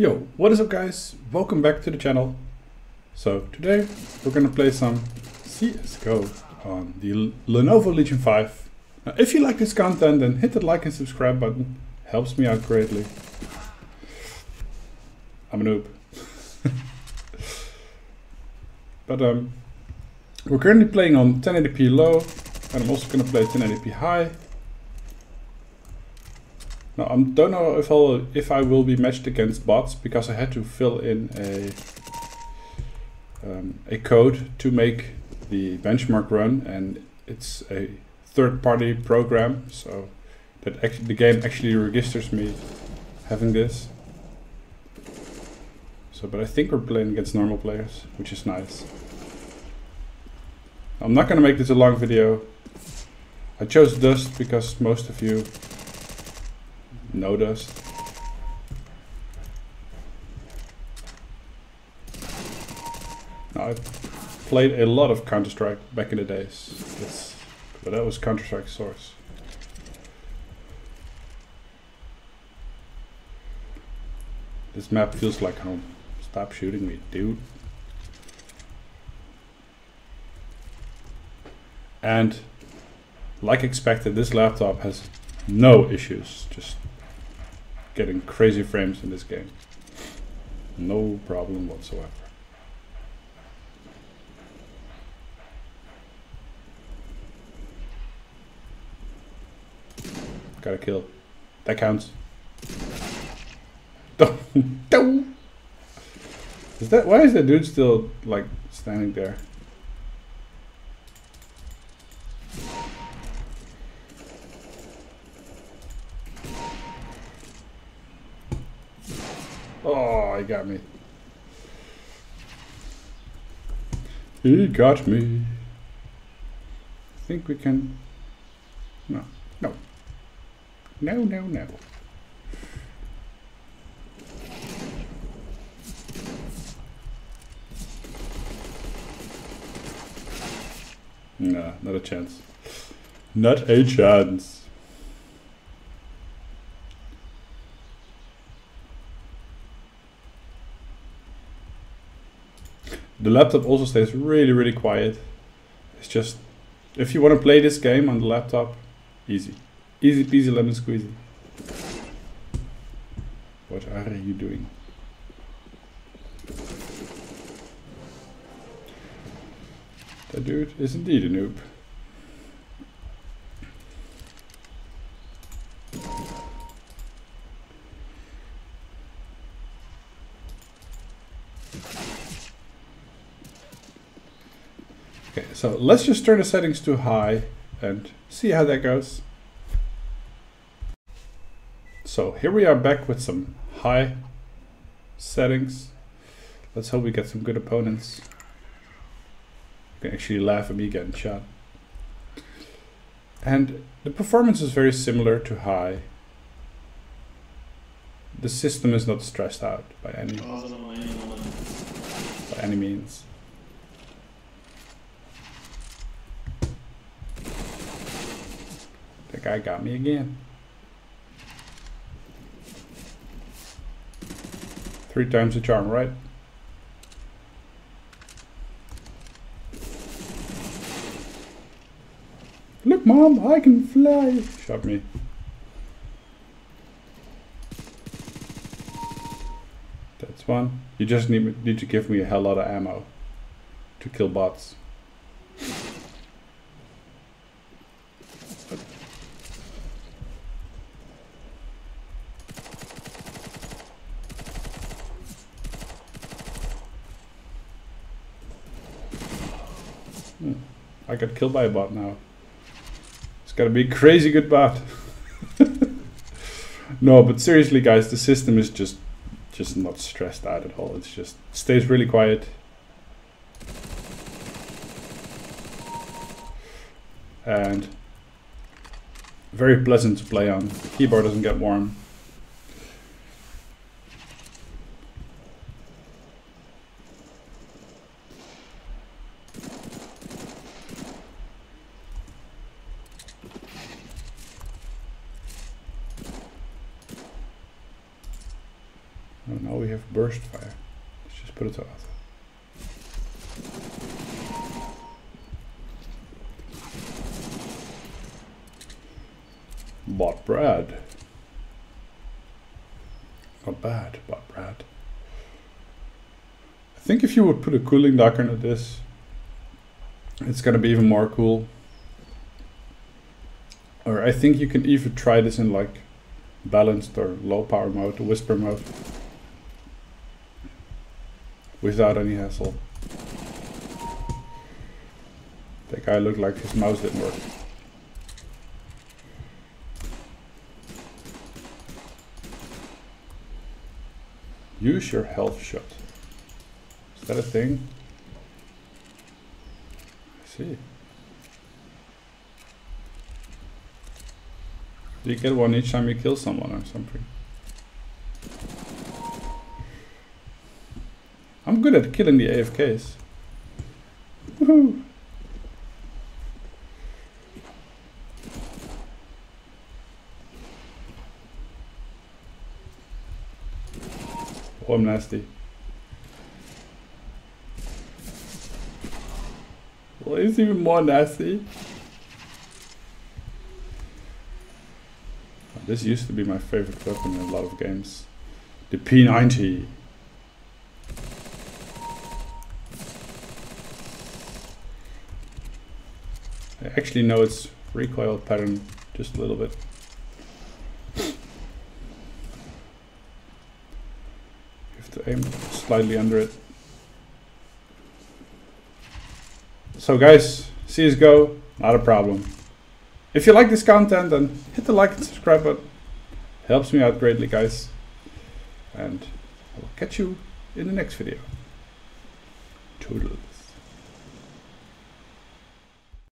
Yo, what is up guys? Welcome back to the channel. So today we're gonna play some CSGO on the Lenovo Legion 5. Now, if you like this content then hit that like and subscribe button. Helps me out greatly. I'm a noob. but um, we're currently playing on 1080p low and I'm also gonna play 1080p high. Now I don't know if I'll if I will be matched against bots because I had to fill in a um, a code to make the benchmark run, and it's a third-party program, so that the game actually registers me having this. So, but I think we're playing against normal players, which is nice. I'm not gonna make this a long video. I chose Dust because most of you know dust. I've played a lot of Counter-Strike back in the days. It's, but that was Counter-Strike Source. This map feels like home. Stop shooting me, dude. And like expected, this laptop has no issues. Just getting crazy frames in this game. No problem whatsoever. Got a kill. That counts. Is that why is that dude still like standing there? Oh, he got me. He got me. I think we can... No, no. No, no, no. No, not a chance. Not a chance. The laptop also stays really, really quiet. It's just, if you want to play this game on the laptop, easy. Easy peasy lemon squeezy. What are you doing? That dude is indeed a noob. Okay, so let's just turn the settings to high and see how that goes. So here we are back with some high settings. Let's hope we get some good opponents. You can actually laugh at me getting shot. And the performance is very similar to high. The system is not stressed out by any oh, by any means. Guy got me again. Three times the charm, right? Look, mom, I can fly. Shot me. That's one. You just need, need to give me a hell lot of ammo to kill bots. I got killed by a bot now. It's gotta be a crazy good bot. no, but seriously guys, the system is just just not stressed out at all. It's just stays really quiet. And very pleasant to play on. The keyboard doesn't get warm. Oh, now we have burst fire. Let's just put it to auto. Bot Brad. Not bad, bot Brad. I think if you would put a cooling duck into this, it's gonna be even more cool. Or I think you can even try this in like balanced or low power mode, whisper mode. Without any hassle. That guy looked like his mouse didn't work. Use your health shot. Is that a thing? I see. Do you get one each time you kill someone or something? I'm good at killing the AFKs. Woohoo! Oh, I'm nasty. Well, it's even more nasty. This used to be my favorite weapon in a lot of games. The P90. Actually know its recoil pattern just a little bit. You have to aim slightly under it. So guys, CSGO, not a problem. If you like this content, then hit the like and subscribe button. It Helps me out greatly, guys. And I will catch you in the next video.